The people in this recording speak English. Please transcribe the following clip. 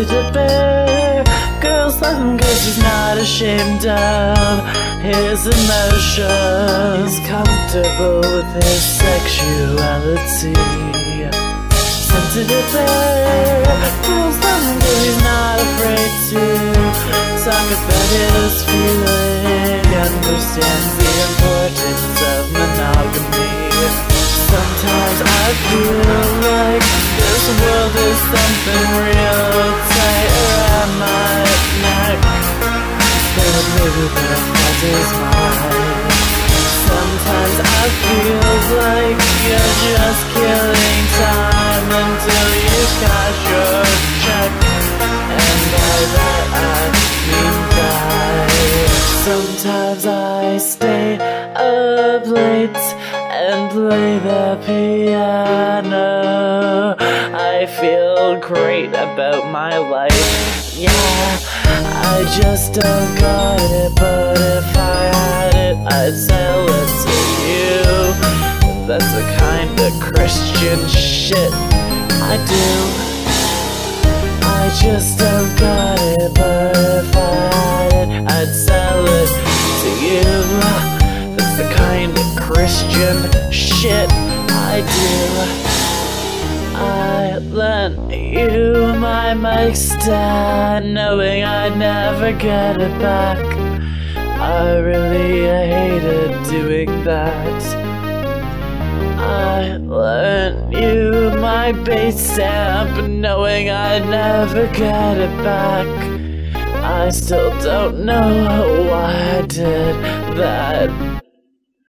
to despair. Girls loving girls, he's not ashamed of his emotions. He's comfortable with his sexuality. Sensitive bear, girls loving girls, he's not afraid to talk about his feeling. Understands the importance of monogamy. Sometimes I feel like this world is something real Sometimes I feel like you're just killing time until you cash your check. And. Sometimes I stay up late and play the piano. I feel great about my life. Yeah, I just don't got it, but if I had it, I'd sell it to you. That's the kind of Christian shit I do. I just don't got it, but if I had it, I'd sell it to you. That's the kind of Christian shit I do. Lent you my mic stand, knowing I'd never get it back. I really hated doing that. I lent you my bass amp, knowing I'd never get it back. I still don't know why I did that.